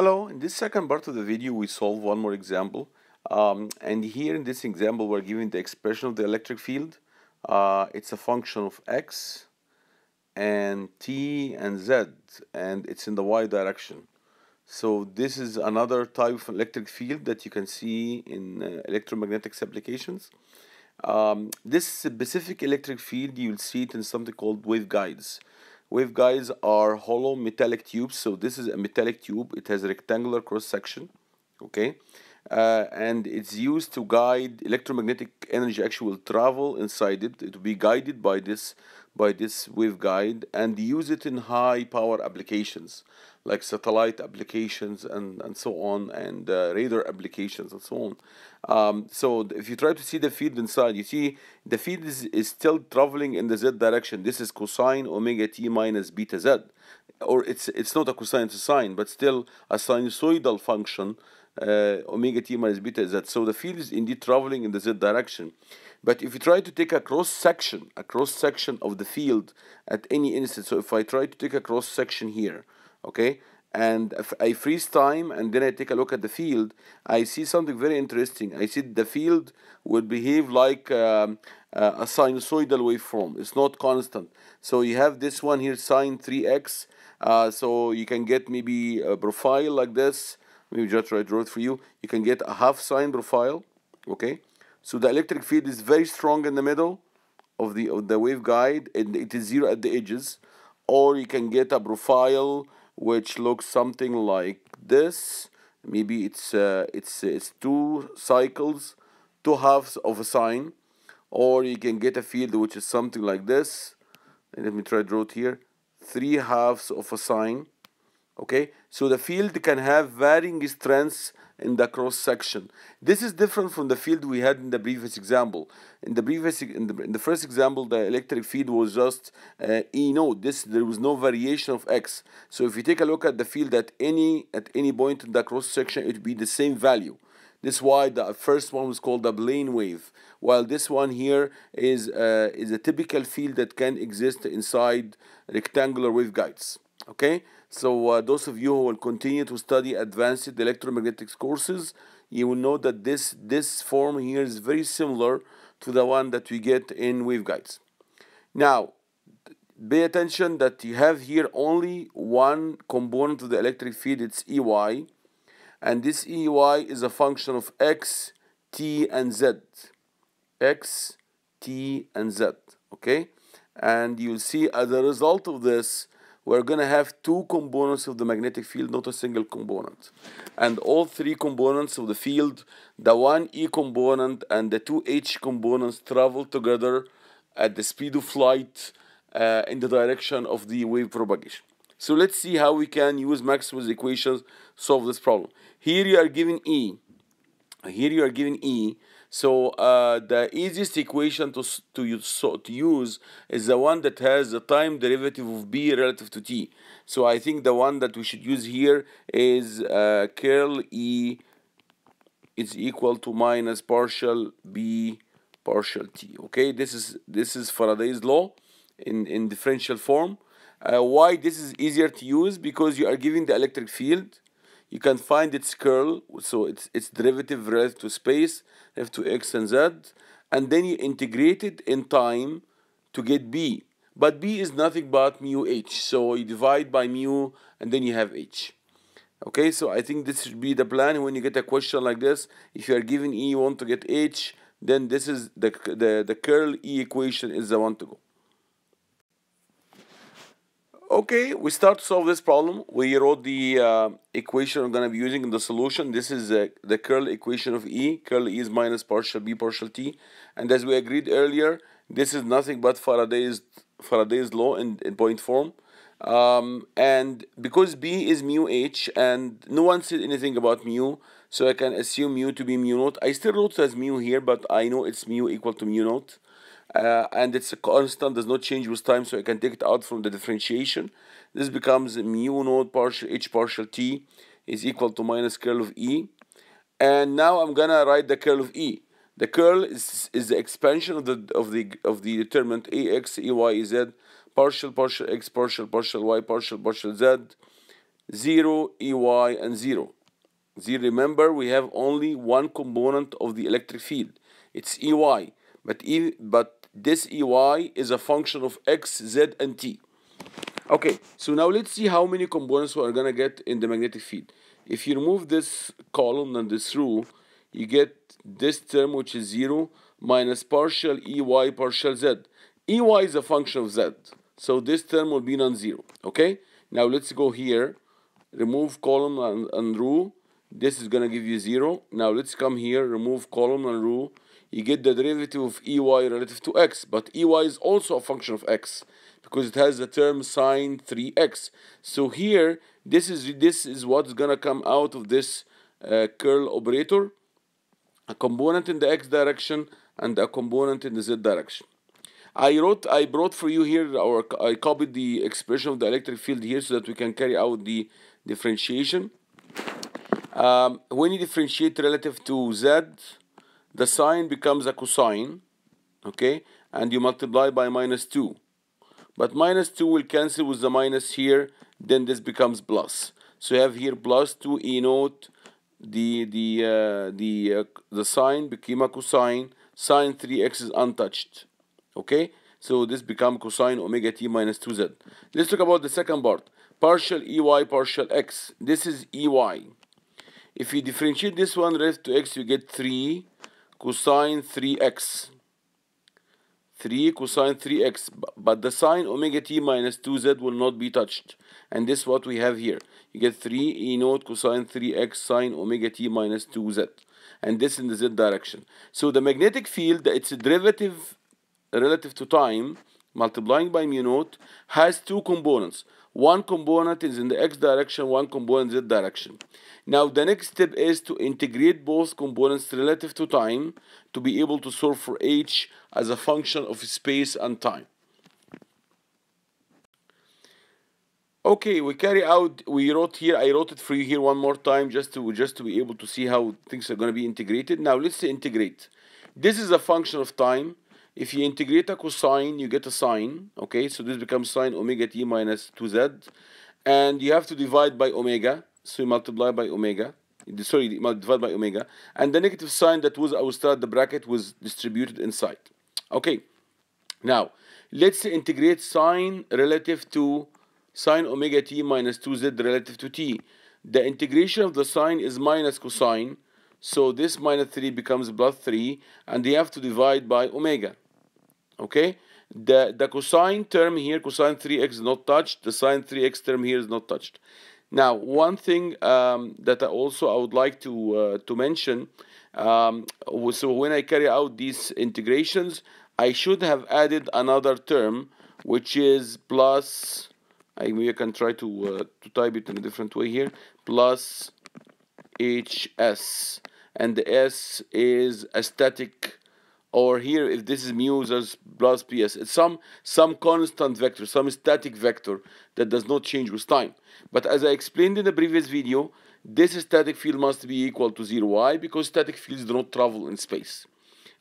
Hello, in this second part of the video we solve one more example. Um, and here in this example we're given the expression of the electric field. Uh, it's a function of x and t and z and it's in the y direction. So this is another type of electric field that you can see in uh, electromagnetics applications. Um, this is a specific electric field you'll see it in something called waveguides Waveguides are hollow metallic tubes. So this is a metallic tube. It has a rectangular cross section. Okay. Uh, and it's used to guide electromagnetic energy actually will travel inside it. It will be guided by this by this waveguide and use it in high power applications like satellite applications and, and so on and uh, radar applications and so on. Um, so if you try to see the field inside, you see the field is, is still traveling in the z direction. This is cosine omega t minus beta z. Or it's, it's not a cosine, it's a sine, but still a sinusoidal function omega t minus beta z. So the field is indeed traveling in the z direction. But if you try to take a cross section, a cross section of the field at any instant, so if I try to take a cross section here, okay, and I freeze time and then I take a look at the field, I see something very interesting. I see the field would behave like um, uh, a sinusoidal waveform. It's not constant. So you have this one here, sine 3x. Uh, so you can get maybe a profile like this. Maybe just I draw it for you. You can get a half sine profile. Okay. So the electric field is very strong in the middle of the of the waveguide, and it is zero at the edges. Or you can get a profile which looks something like this maybe it's uh, it's it's two cycles two halves of a sine or you can get a field which is something like this and let me try to draw it here three halves of a sine okay so the field can have varying strengths in the cross section. This is different from the field we had in the previous example. In the previous, in the, in the first example, the electric field was just uh, E naught. This there was no variation of X. So if you take a look at the field at any at any point in the cross section, it would be the same value. This is why the first one was called the plane wave, while this one here is uh, is a typical field that can exist inside rectangular waveguides. Okay. So uh, those of you who will continue to study advanced electromagnetics courses, you will know that this, this form here is very similar to the one that we get in waveguides. Now, pay attention that you have here only one component of the electric field, it's EY, and this EY is a function of X, T, and Z. X, T, and Z, okay? And you'll see as a result of this, we're going to have two components of the magnetic field, not a single component. And all three components of the field, the one E component and the two H components travel together at the speed of light uh, in the direction of the wave propagation. So let's see how we can use Maxwell's equations solve this problem. Here you are given E. Here you are given E so uh, the easiest equation to, to, use, to use is the one that has the time derivative of b relative to t. So I think the one that we should use here is uh, curl E is equal to minus partial b partial t. Okay, this is this is Faraday's law in, in differential form. Uh, why this is easier to use? Because you are giving the electric field you can find its curl, so it's its derivative relative to space, relative to x and z, and then you integrate it in time to get b. But b is nothing but mu h, so you divide by mu and then you have h. Okay, so I think this should be the plan when you get a question like this. If you are given e, you want to get h, then this is the, the, the curl e equation is the one to go. Okay, we start to solve this problem. We wrote the uh, equation I'm going to be using in the solution. This is uh, the curl equation of E. Curl E is minus partial B partial T. And as we agreed earlier, this is nothing but Faraday's, Faraday's law in, in point form. Um, and because B is mu H and no one said anything about mu, so I can assume mu to be mu naught. I still wrote as mu here, but I know it's mu equal to mu naught uh, and it's a constant does not change with time so I can take it out from the differentiation this becomes mu naught partial h partial t is equal to minus curl of e and now I'm gonna write the curl of e the curl is, is the expansion of the of the of the determinant ax ey z partial partial x partial partial y partial partial z 0, EY, and 0. Zero, remember, we have only one component of the electric field. It's EY. But, e, but this EY is a function of X, Z, and T. Okay, so now let's see how many components we are going to get in the magnetic field. If you remove this column and this row, you get this term which is 0 minus partial EY partial Z. EY is a function of Z. So this term will be non-zero. Okay? Now let's go here. Remove column and, and row. This is going to give you 0. Now let's come here. Remove column and row. You get the derivative of EY relative to X. But EY is also a function of X because it has the term sine 3x. So here, this is this is what's gonna come out of this uh, curl operator, a component in the x direction and a component in the z direction. I wrote, I brought for you here, or I copied the expression of the electric field here so that we can carry out the differentiation. Um, when you differentiate relative to z, the sine becomes a cosine, okay, and you multiply by minus 2. But minus 2 will cancel with the minus here, then this becomes plus. So you have here plus 2 e naught, the, the, uh, the, uh, the sine became a cosine, sine 3x is untouched. Okay? So this become cosine omega t minus 2z. Let's talk about the second part. Partial ey partial x. This is ey. If you differentiate this one relative to x, you get 3 cosine 3x. 3 cosine 3x but the sine omega t minus 2z will not be touched. And this is what we have here. You get 3 e naught cosine 3x sine omega t minus 2z and this in the z direction. So the magnetic field its a derivative relative to time multiplying by mu naught has two components one component is in the x direction one component z direction now the next step is to integrate both components relative to time to be able to solve for h as a function of space and time. Okay, we carry out, we wrote here, I wrote it for you here one more time just to, just to be able to see how things are going to be integrated. Now let's integrate. This is a function of time. If you integrate a cosine, you get a sine. Okay, so this becomes sine omega t minus 2z. And you have to divide by omega. So you multiply by omega sorry, divide by omega, and the negative sign that was outside the bracket was distributed inside. Okay, now let's integrate sine relative to sine omega t minus 2z relative to t. The integration of the sine is minus cosine, so this minus 3 becomes plus 3, and they have to divide by omega. Okay? The, the cosine term here, cosine 3x is not touched, the sine 3x term here is not touched. Now, one thing um, that I also I would like to uh, to mention, um, so when I carry out these integrations, I should have added another term, which is plus. I maybe I can try to uh, to type it in a different way here. Plus hs, and the s is a static or here if this is mu plus ps it's some some constant vector some static vector that does not change with time. But as i explained in the previous video this static field must be equal to zero why because static fields do not travel in space.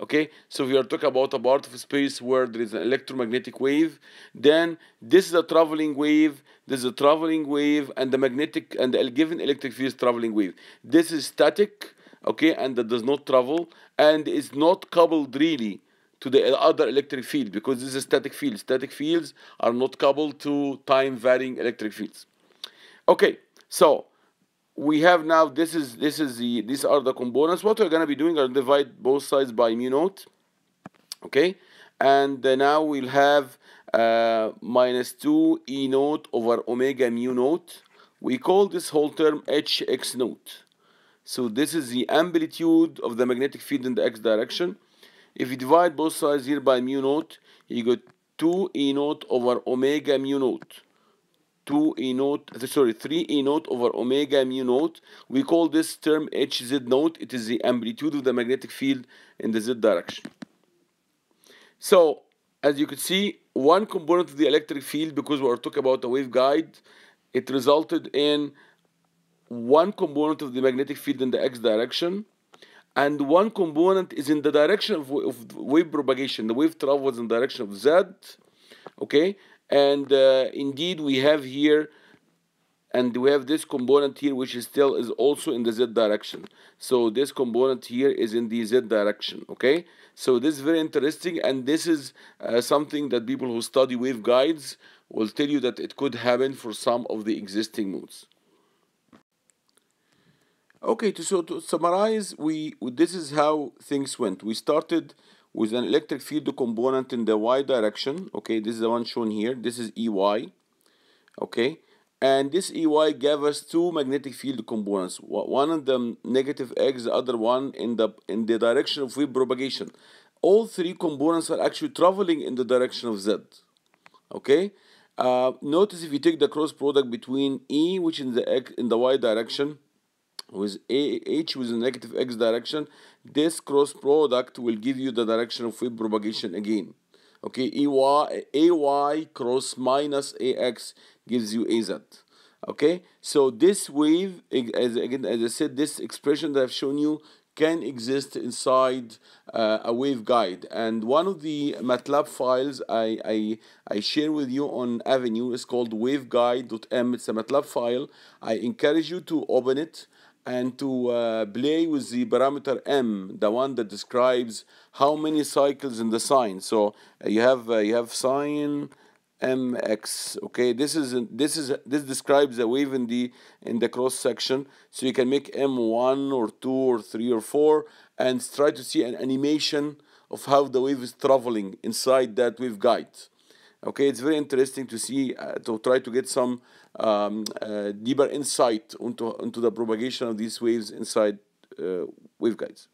Okay? So we are talking about a part of space where there is an electromagnetic wave. Then this is a traveling wave this is a traveling wave and the magnetic and the given electric field is traveling wave. This is static okay, and that does not travel and is not coupled really to the other electric field because this is static field. Static fields are not coupled to time varying electric fields. Okay, so we have now this is this is the these are the components. What we're gonna be doing are divide both sides by mu naught. Okay, and now we'll have uh, minus 2 e naught over omega mu naught. We call this whole term hx naught. So this is the amplitude of the magnetic field in the x direction. If you divide both sides here by mu naught, you get 2 e naught over omega mu naught. 2 e naught, sorry, 3 e naught over omega mu naught. We call this term hz naught. It is the amplitude of the magnetic field in the z direction. So, as you can see, one component of the electric field, because we are talking about a waveguide, it resulted in one component of the magnetic field in the x direction and one component is in the direction of, of wave propagation. The wave travels in the direction of z okay? And uh, indeed we have here and we have this component here which is still is also in the z direction. So this component here is in the z direction okay? So this is very interesting and this is uh, something that people who study waveguides will tell you that it could happen for some of the existing modes okay to, so to summarize we this is how things went. We started with an electric field component in the y direction okay? This is the one shown here. This is ey okay? And this EY gave us two magnetic field components. One of them negative X the other one in the in the direction of wave propagation. All three components are actually traveling in the direction of Z okay? Uh, notice if you take the cross product between E which in the X, in the Y direction with A, H with the negative X direction this cross product will give you the direction of wave propagation again okay EY, AY cross minus AX gives you AZ. Okay, so this wave, as again, as I said, this expression that I've shown you can exist inside uh, a waveguide. And one of the MATLAB files I, I, I share with you on Avenue is called waveguide.m. It's a MATLAB file. I encourage you to open it and to uh, play with the parameter m, the one that describes how many cycles in the sine. So uh, you have uh, you have sine mx. Okay, this is this is this describes the wave in the in the cross section. So you can make m1 or 2 or 3 or 4 and try to see an animation of how the wave is traveling inside that waveguide. Okay, it's very interesting to see uh, to try to get some um, uh, deeper insight into into the propagation of these waves inside uh, waveguides.